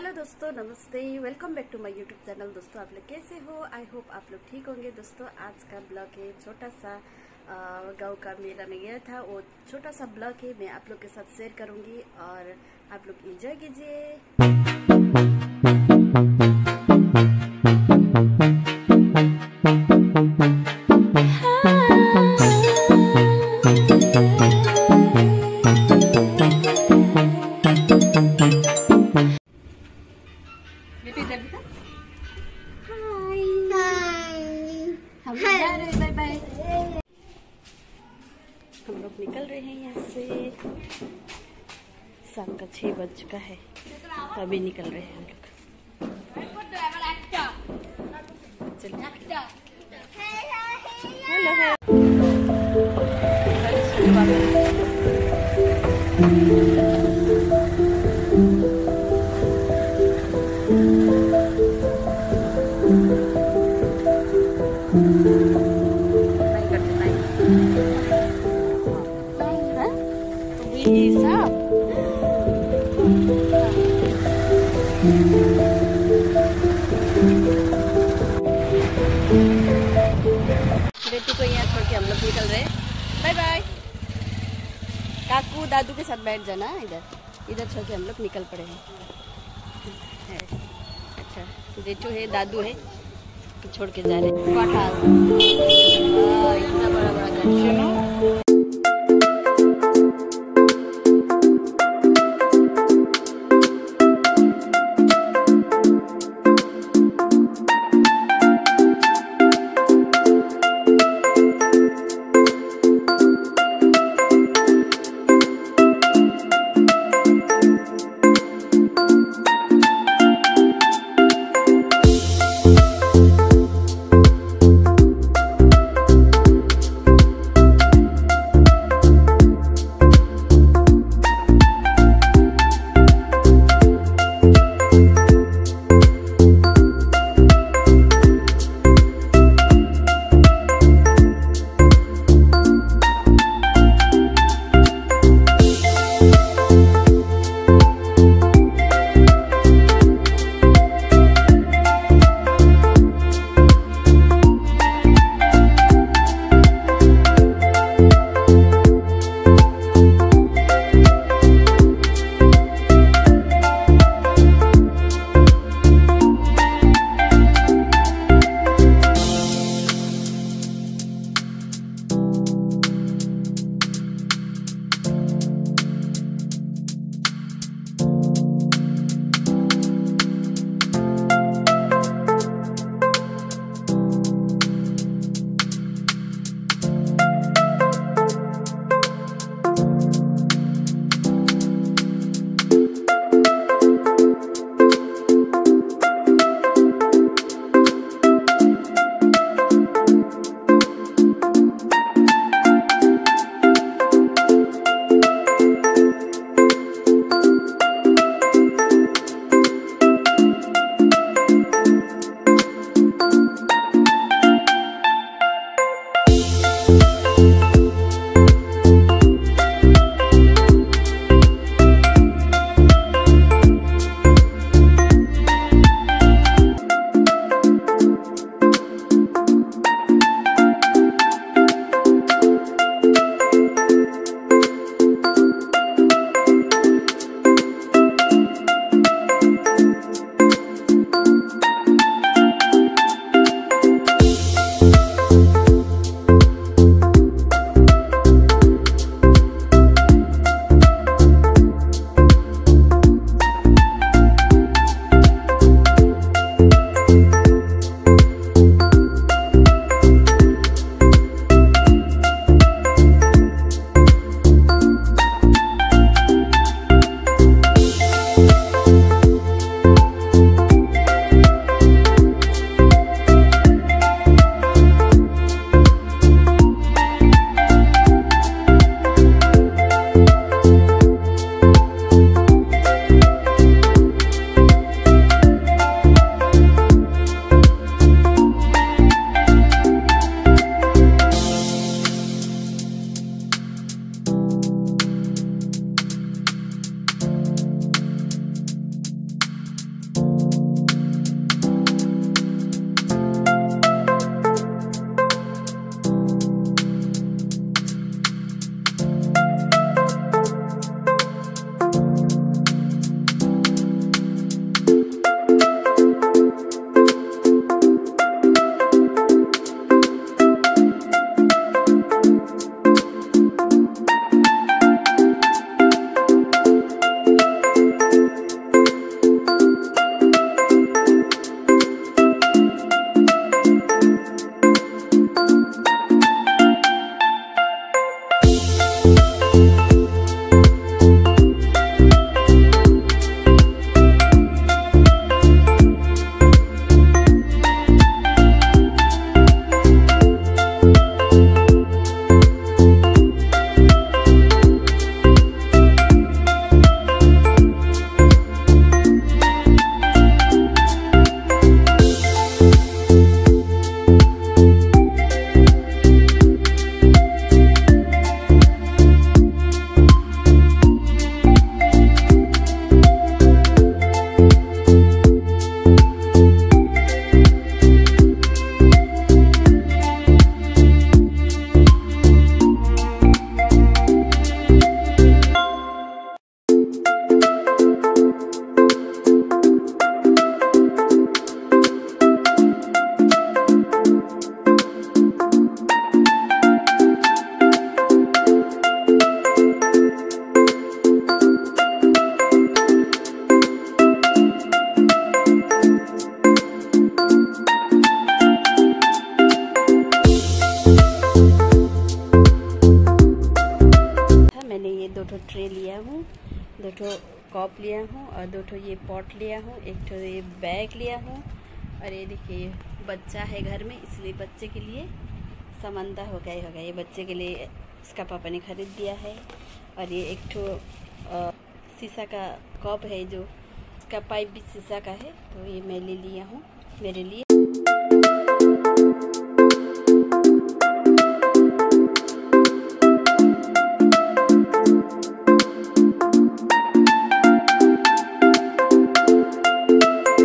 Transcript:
Hello दोस्तों, नमस्ते। Welcome back to my YouTube channel दोस्तों, आप लोग कैसे हो? आई होप आप लोग ठीक होंगे। दोस्तों, आज का ब्लॉग है छोटा सा गाँव का मेला में गया था, वो छोटा सा ब्लॉग है। मैं आप लोग के साथ शेयर करूँगी और आप लोग एंजॉय कीजिए। शाम का छह बज चुका है। तो अभी निकल रहे हैं हम लोग। हेलो नहीं बेटी को यहाँ छोड़ के हम लोग निकल रहे बाय बाय काकू दादू के साथ बैठ जाना, इधर। इधर छोड़ के हम लोग निकल पड़े हैं। अच्छा जेठू है, दादू है तो छोड़ के जा रहे हैं इतना बड़ा बड़ा कप लिया हूँ और दो ठो ये पॉट लिया हूँ, एक ठो ये बैग लिया हूँ। और ये देखिए, बच्चा है घर में, इसलिए बच्चे के लिए समंदा हो गया होगा ये बच्चे के लिए इसका पापा ने खरीद दिया है। और ये एक ठो शीशा का कप है जो, इसका पाइप भी शीशा का है तो ये मैं ले लिया हूँ, मेरे लिए।